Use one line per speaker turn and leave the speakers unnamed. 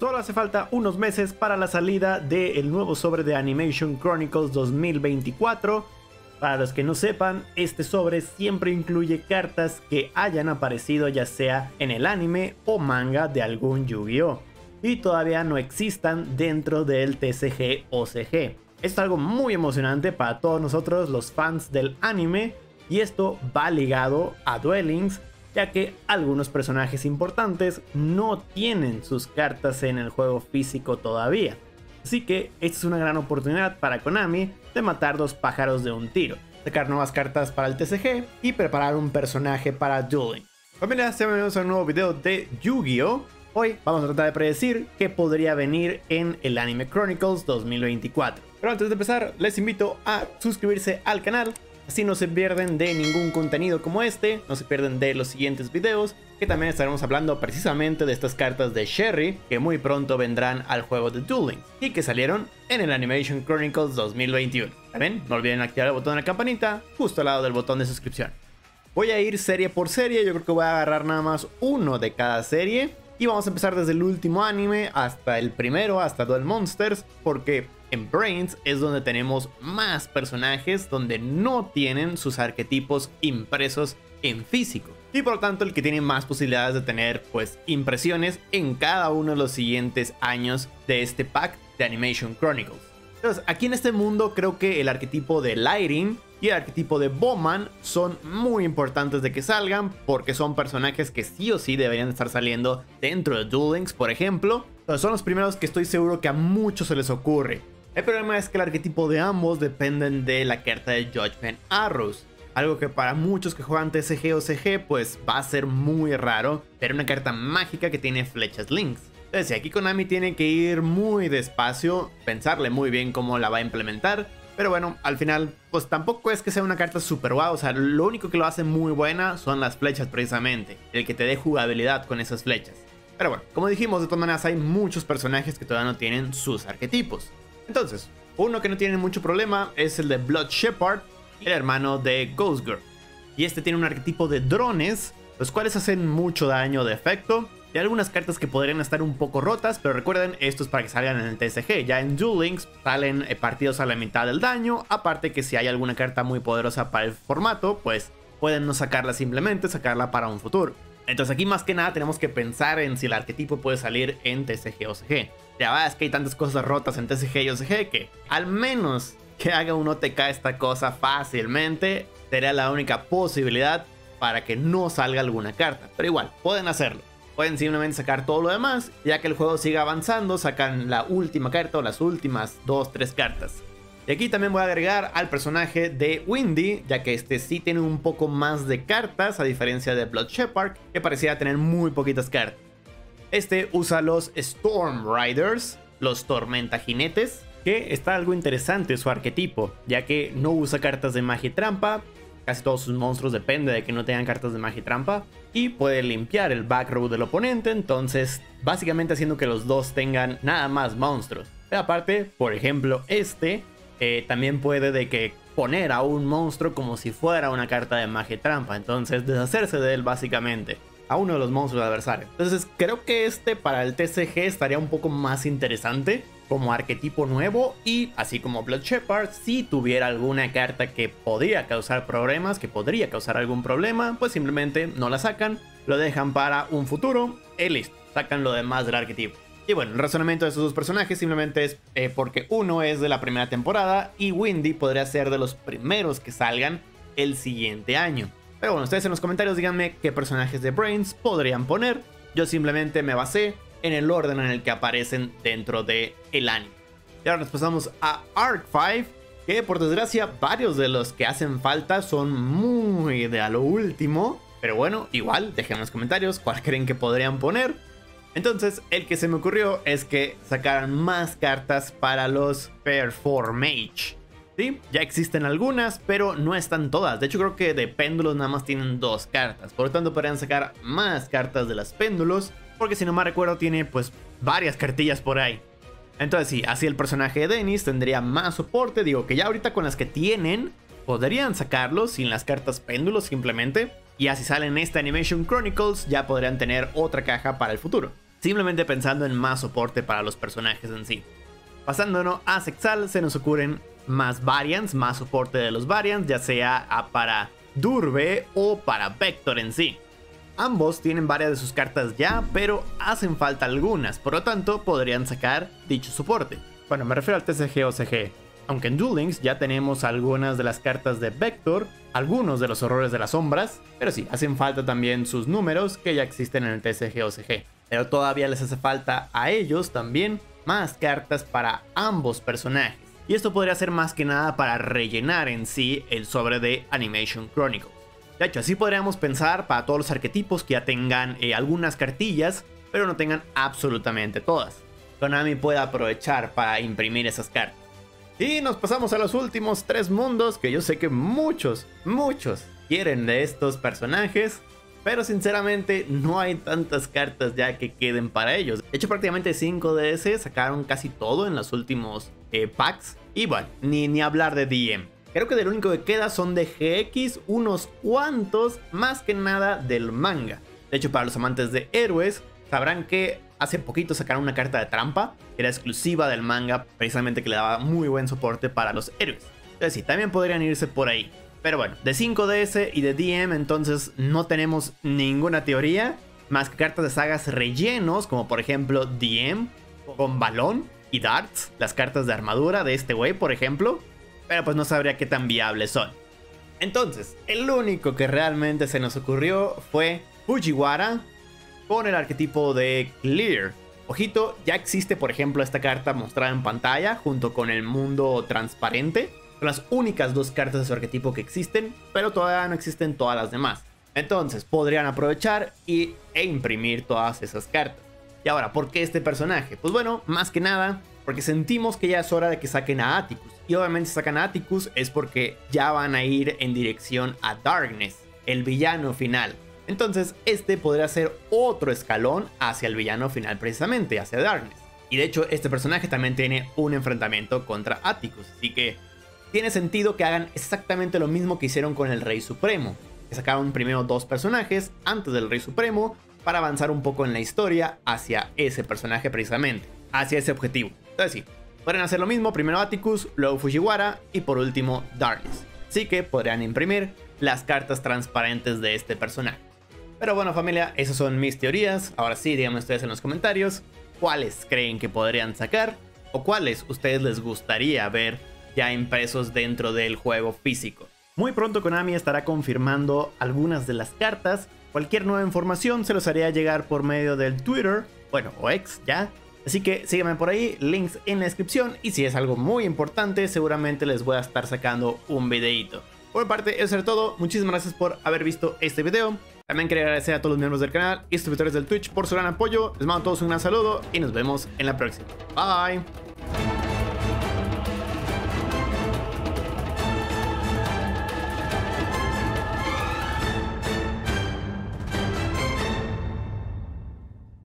Solo hace falta unos meses para la salida del nuevo sobre de Animation Chronicles 2024. Para los que no sepan, este sobre siempre incluye cartas que hayan aparecido ya sea en el anime o manga de algún Yu-Gi-Oh! y todavía no existan dentro del TCG OCG. Esto es algo muy emocionante para todos nosotros los fans del anime y esto va ligado a Dwellings ya que algunos personajes importantes no tienen sus cartas en el juego físico todavía. Así que esta es una gran oportunidad para Konami de matar dos pájaros de un tiro, sacar nuevas cartas para el TCG y preparar un personaje para Dueling. Familia, bienvenidos a un nuevo video de Yu-Gi-Oh! Hoy vamos a tratar de predecir qué podría venir en el Anime Chronicles 2024. Pero antes de empezar, les invito a suscribirse al canal, Así no se pierden de ningún contenido como este, no se pierden de los siguientes videos, que también estaremos hablando precisamente de estas cartas de Sherry, que muy pronto vendrán al juego de Dueling, y que salieron en el Animation Chronicles 2021. También no olviden activar el botón de la campanita, justo al lado del botón de suscripción. Voy a ir serie por serie, yo creo que voy a agarrar nada más uno de cada serie, y vamos a empezar desde el último anime hasta el primero, hasta Duel Monsters, porque en Brains es donde tenemos más personajes donde no tienen sus arquetipos impresos en físico. Y por lo tanto el que tiene más posibilidades de tener pues impresiones en cada uno de los siguientes años de este pack de Animation Chronicles. Entonces aquí en este mundo creo que el arquetipo de Lighting y el arquetipo de Bowman son muy importantes de que salgan porque son personajes que sí o sí deberían estar saliendo dentro de Duel Links por ejemplo. Son los primeros que estoy seguro que a muchos se les ocurre. El problema es que el arquetipo de ambos dependen de la carta de Judgment Arrows. Algo que para muchos que juegan TCG o CG pues va a ser muy raro, pero una carta mágica que tiene flechas links. Entonces aquí Konami tiene que ir muy despacio, pensarle muy bien cómo la va a implementar. Pero bueno, al final pues tampoco es que sea una carta super guau, o sea, lo único que lo hace muy buena son las flechas precisamente, el que te dé jugabilidad con esas flechas. Pero bueno, como dijimos, de todas maneras hay muchos personajes que todavía no tienen sus arquetipos. Entonces, uno que no tiene mucho problema es el de Blood Shepard, el hermano de Ghost Girl. Y este tiene un arquetipo de drones, los cuales hacen mucho daño de efecto. Y algunas cartas que podrían estar un poco rotas, pero recuerden, esto es para que salgan en el TSG. Ya en Duel Links salen eh, partidos a la mitad del daño. Aparte que si hay alguna carta muy poderosa para el formato, pues pueden no sacarla simplemente, sacarla para un futuro. Entonces aquí más que nada tenemos que pensar en si el arquetipo puede salir en TCG o CG. Ya va, es que hay tantas cosas rotas en TCG y OCG que al menos que haga un OTK esta cosa fácilmente sería la única posibilidad para que no salga alguna carta. Pero igual, pueden hacerlo. Pueden simplemente sacar todo lo demás, ya que el juego siga avanzando, sacan la última carta o las últimas 2-3 cartas. Y aquí también voy a agregar al personaje de Windy, ya que este sí tiene un poco más de cartas, a diferencia de Blood Shepard, que parecía tener muy poquitas cartas. Este usa los Storm Riders, los Tormenta Jinetes, que está algo interesante su arquetipo, ya que no usa cartas de magia y trampa, casi todos sus monstruos depende de que no tengan cartas de magia y trampa, y puede limpiar el back row del oponente, entonces básicamente haciendo que los dos tengan nada más monstruos. Pero aparte, por ejemplo, este eh, también puede de que poner a un monstruo como si fuera una carta de magia trampa. Entonces deshacerse de él básicamente. A uno de los monstruos adversarios. Entonces creo que este para el TCG estaría un poco más interesante como arquetipo nuevo y así como Blood Shepard, si tuviera alguna carta que podría causar problemas, que podría causar algún problema, pues simplemente no la sacan, lo dejan para un futuro y listo, sacan lo demás del arquetipo. Y bueno, el razonamiento de estos dos personajes simplemente es eh, porque uno es de la primera temporada y Windy podría ser de los primeros que salgan el siguiente año. Pero bueno, ustedes en los comentarios díganme qué personajes de Brains podrían poner. Yo simplemente me basé en el orden en el que aparecen dentro del el anime. Y ahora nos pasamos a Arc 5, que por desgracia varios de los que hacen falta son muy de a lo último. Pero bueno, igual, dejen en los comentarios cuál creen que podrían poner. Entonces, el que se me ocurrió es que sacaran más cartas para los Performage. Ya existen algunas, pero no están todas. De hecho, creo que de péndulos nada más tienen dos cartas. Por lo tanto, podrían sacar más cartas de las péndulos. Porque si no me recuerdo, tiene pues varias cartillas por ahí. Entonces, sí, así el personaje de Dennis tendría más soporte. Digo que ya ahorita con las que tienen, podrían sacarlo sin las cartas péndulos simplemente. Y así salen esta Animation Chronicles, ya podrían tener otra caja para el futuro. simplemente pensando en más soporte para los personajes en sí. Pasándonos a Sexal, se nos ocurren más variants, más soporte de los variants, ya sea para Durbe o para Vector en sí. Ambos tienen varias de sus cartas ya, pero hacen falta algunas, por lo tanto podrían sacar dicho soporte. Bueno, me refiero al TCG o CG. Aunque en Duel Links ya tenemos algunas de las cartas de Vector, algunos de los horrores de las sombras, pero sí, hacen falta también sus números que ya existen en el TCG o CG. Pero todavía les hace falta a ellos también más cartas para ambos personajes. Y esto podría ser más que nada para rellenar en sí el sobre de Animation Chronicles. De hecho, así podríamos pensar para todos los arquetipos que ya tengan eh, algunas cartillas, pero no tengan absolutamente todas. Konami puede aprovechar para imprimir esas cartas. Y nos pasamos a los últimos tres mundos que yo sé que muchos, muchos quieren de estos personajes. Pero sinceramente no hay tantas cartas ya que queden para ellos. De hecho prácticamente 5DS sacaron casi todo en los últimos eh, packs. Y bueno, ni, ni hablar de DM. Creo que del único que queda son de GX, unos cuantos, más que nada del manga. De hecho, para los amantes de héroes, sabrán que hace poquito sacaron una carta de trampa, que era exclusiva del manga, precisamente que le daba muy buen soporte para los héroes. Entonces sí, también podrían irse por ahí. Pero bueno, de 5DS y de DM entonces no tenemos ninguna teoría, más que cartas de sagas rellenos, como por ejemplo DM, con balón y darts, las cartas de armadura de este güey, por ejemplo. Pero pues no sabría qué tan viables son. Entonces, el único que realmente se nos ocurrió fue Fujiwara, con el arquetipo de Clear. Ojito, ya existe por ejemplo esta carta mostrada en pantalla junto con el mundo transparente. Son las únicas dos cartas de su arquetipo que existen, pero todavía no existen todas las demás. Entonces podrían aprovechar y, e imprimir todas esas cartas. Y ahora, ¿por qué este personaje? Pues bueno, más que nada, porque sentimos que ya es hora de que saquen a Atticus. Y obviamente si sacan a Atticus es porque ya van a ir en dirección a Darkness, el villano final. Entonces, este podría ser otro escalón hacia el villano final precisamente, hacia Darkness. Y de hecho, este personaje también tiene un enfrentamiento contra Atticus, así que tiene sentido que hagan exactamente lo mismo que hicieron con el Rey Supremo, que sacaron primero dos personajes antes del Rey Supremo para avanzar un poco en la historia hacia ese personaje precisamente, hacia ese objetivo. Entonces sí, pueden hacer lo mismo, primero Atticus, luego Fujiwara y por último Darkness. Así que podrían imprimir las cartas transparentes de este personaje. Pero bueno familia, esas son mis teorías. Ahora sí, díganme ustedes en los comentarios cuáles creen que podrían sacar o cuáles ustedes les gustaría ver ya impresos dentro del juego físico. Muy pronto Konami estará confirmando algunas de las cartas. Cualquier nueva información se los haría llegar por medio del Twitter, bueno, o ex ya. Así que síganme por ahí, links en la descripción y si es algo muy importante seguramente les voy a estar sacando un videito. Por mi parte, eso es todo. Muchísimas gracias por haber visto este video. También quería agradecer a todos los miembros del canal y suscriptores del Twitch por su gran apoyo. Les mando a todos un gran saludo y nos vemos en la próxima. Bye.